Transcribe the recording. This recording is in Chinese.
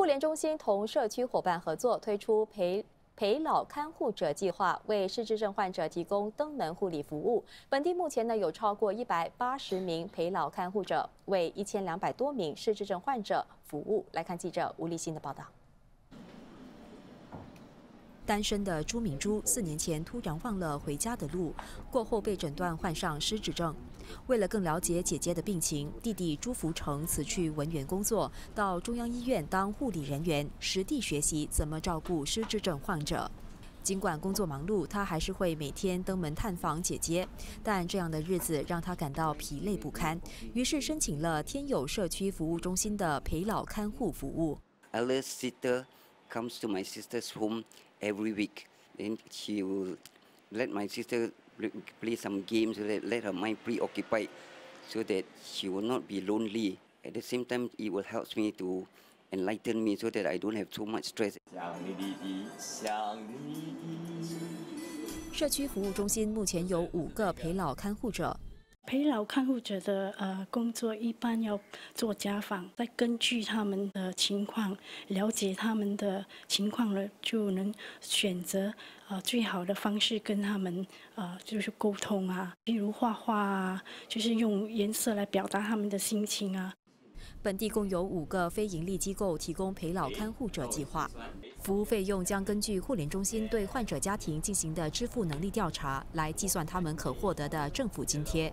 互联中心同社区伙伴合作推出陪陪老看护者计划，为失智症患者提供登门护理服务。本地目前呢有超过一百八十名陪老看护者，为一千两百多名失智症患者服务。来看记者吴立新的报道。单身的朱敏珠四年前突然忘了回家的路，过后被诊断患上失智症。为了更了解姐姐的病情，弟弟朱福成辞去文员工作，到中央医院当护理人员，实地学习怎么照顾失智症患者。尽管工作忙碌，他还是会每天登门探访姐姐，但这样的日子让他感到疲累不堪，于是申请了天友社区服务中心的陪老看护服务。comes to my sister's home every week. Then she will let my sister play some games, let, let her mind preoccupied so that she will not be lonely. At the same time, it will help me to enlighten me so that I don't have too much stress. 社区服务中心目前有五个陪老看护者。 陪老看护者的呃工作一般要做家访，再根据他们的情况了解他们的情况了，就能选择呃最好的方式跟他们呃就是沟通啊，比如画画啊，就是用颜色来表达他们的心情啊。本地共有五个非营利机构提供陪老看护者计划，服务费用将根据互联中心对患者家庭进行的支付能力调查来计算他们可获得的政府津贴。